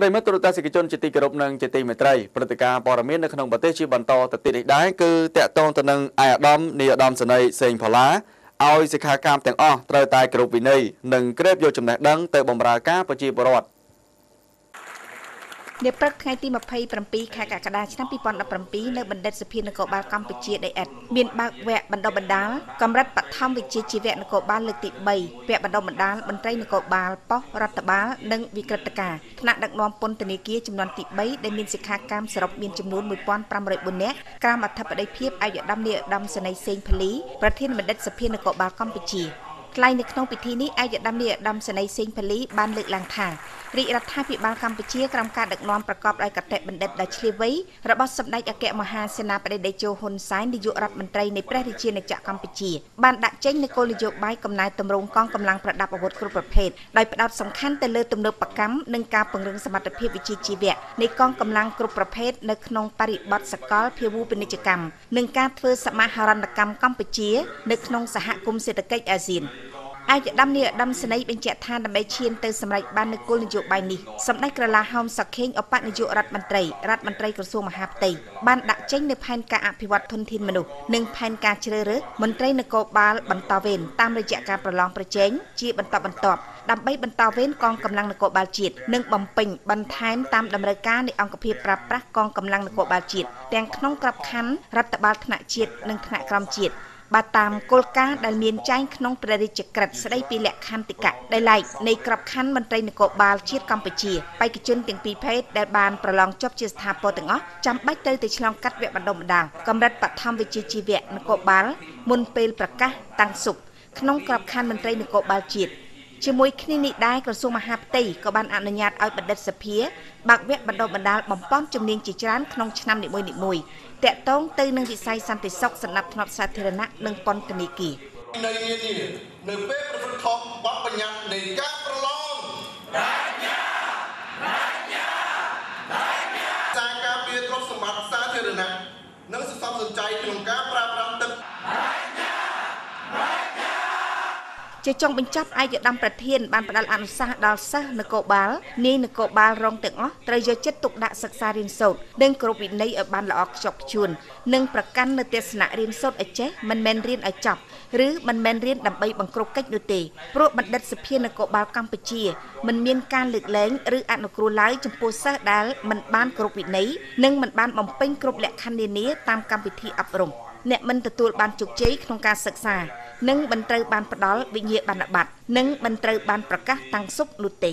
ប្រិមិត្តទូរទស្សនិកជនជាទីគោរពនិងជាទីមេត្រីព្រឹត្តិការណ៍ព័ត៌មាននៅក្នុងប្រទេសជាបន្តទៅទៀតនេះដែរគឺតកតងទៅនឹងអាយអាដាមនាយអាដាមសេនីសេងផល្លាឲ្យសិក្ខាកាមទាំងអស់ត្រូវតែគោរពវិន័យនិងក្រេបយកចំណេះដឹងទៅបម្រើការប្រជាពលរដ្ឋ នាព្រឹកថ្ងៃទី27ខែកក្កដាឆ្នាំ2017នៅបណ្ឌិតសភានគរបាលកម្ពុជាដីអិតមានបើកវគ្គបណ្ដុះបណ្ដាលកម្រិតបឋមវិជ្ជាជីវៈនគរបាលលើកទី3វគ្គបណ្ដុះបណ្ដាលមន្ត្រីនគរបាលប៉ុស្តិ៍រដ្ឋបាលនិងវិក្រិតការថ្នាក់ដឹកនាំពន្ធនាគារចំនួនទី3ដែលមានសិក្ខាកាមសរុបមានចំនួន1504នាក់ក្រោមអធិបតីភាពអាយុដំនាយឧត្តមសេនីយ៍សេងភលីប្រធានបណ្ឌិតសភានគរបាលកម្ពុជា ថ្លែងនៅក្នុងពិធីនេះឯកឧត្តមនាយឧត្តមសេនីយ៍សេងពលីបានលើកឡើងថារាជរដ្ឋាភិបាលកម្ពុជាក្រោមការដឹកនាំប្រកបដោយកតេបណ្ឌិតដ៏ឆ្លៀវវៃរបស់សម្ដេចអគ្គមហាសេនាបតីតេជោហ៊ុនសែននាយករដ្ឋមន្ត្រីនៃព្រះរាជាណាចក្រកម្ពុជាបានដាក់ចេញនូវគោលនយោបាយកំណែទម្រង់កងកម្លាំងប្រដាប់អាវុធគ្រប់ប្រភេទដោយផ្ដោតសំខាន់ទៅលើទំនើបកម្មនិងការពង្រឹងសមត្ថភាពវិជ្ជាជីវៈនៃកងកម្លាំងគ្រប់ប្រភេទនៅក្នុងបរិបទសកលភាវូបនីយកម្មនិងការធ្វើសមាហរណកម្មកម្ពុជា នៅក្នុងសហគមន៍សេដ្ឋកិច្ចអាស៊ាន ឯកឧត្តមនាយឧត្តមសេនីយ៍បញ្ជាក់ថាដើម្បីឈានទៅសម្រេចបាននូវគោលនយោបាយនេះសម្ដេចក្រឡាហោមសុខេងឧបនាយករដ្ឋមន្ត្រីរដ្ឋមន្ត្រីក្រសួងមហាផ្ទៃបានដាក់ចេញនូវផែនការអភិវឌ្ឍធនធានមនុស្សនិងផែនការជ្រើសរើសមន្ត្រីនគរបាលបន្តវេនតាមរយៈការប្រឡងប្រជែងជាបន្តបន្ទាប់ដើម្បីបន្តវេនកងកម្លាំងនគរបាលជាតិនិងបំពេញបន្ថែមតាមតម្រូវការនៃអង្គភាពប្រើប្រាស់កងកម្លាំងនគរបាលជាតិទាំងក្នុងក្របខ័ណ្ឌរដ្ឋបាលថ្នាក់ជាតិនិងថ្នាក់ក្រោមជាតិ បាទតាមគោលការណ៍ដែលមានចែងក្នុងព្រះរាជក្រឹត្យស្ដីពីលក្ខន្តិកៈដែលឡែកនៃក្របខ័ណ្ឌមន្ត្រីនគរបាលជាតិកម្ពុជាបេក្ខជនទាំងពីរភេទដែលបានប្រឡងជាប់ជាស្ថាពរទាំងអស់ចាំបាច់ត្រូវទៅឆ្លងកាត់វគ្គបណ្ដុះបណ្ដាលកម្រិតបឋមវិជ្ជាជីវៈនគរបាលមុនពេលប្រកាសតាំងសុខក្នុងក្របខ័ណ្ឌមន្ត្រីនគរបាលជាតិ ជាមួយគ្នានេះដែរក្រសួងមហាផ្ទៃក៏បានអនុញ្ញាតឲ្យបណ្ឌិតសភាបើកវគ្គបណ្ដុះបណ្ដាលបំពេញជំនាញជាច្រើនក្នុងឆ្នាំនីមួយៗតាក់ទងទៅនឹងវិស័យសន្តិសុខសម្រាប់ធ្នាប់សាធារណៈនិងពន្ធនាគារនៅនានានៅពេលប្រព្រឹត្តខុសបទបញ្ញត្តិនៃការប្រឡងប្រាជ្ញាប្រាជ្ញាប្រាជ្ញាសារការពារទ្រព្យសម្បត្តិសាធារណៈនិងសន្សំសំចៃក្នុងការប្រើប្រាស់ទឹកប្រា ជាចុងបញ្ចប់ឯកឧត្តមប្រធានបានផ្ដល់អនុសាសន៍ដល់សិស្សនគរបាលនាយនគរបាលរងទាំងអស់ត្រូវយកចិត្តទុកដាក់សិក្សារៀនសូត្រនិងគ្រប់វិន័យឲ្យបានល្អខ្ជាប់ខ្ជួននិងប្រកាន់នៅទស្សនៈរៀនសូត្រឲ្យចេះមិនមែនរៀនឲ្យចប់ឬមិនមែនរៀនដើម្បីបង្ក្រប់កិច្ចនោះទេព្រោះបណ្ឌិតសភានគរបាលកម្ពុជាមិនមានការលើកលែងឬអនុគ្រោះឡើយចំពោះសិស្សដែលមិនបានគ្រប់វិន័យនិងមិនបានបំពេញគ្រប់លក្ខខណ្ឌនានាតាមកម្មវិធីអប់រំ អ្នកមិនទទួលបានជោគជ័យក្នុងការសិក្សានិងមិនត្រូវបានផ្ដល់វិញ្ញាបនបត្រនិងមិនត្រូវបានប្រកាសតាំងសុខនោះទេ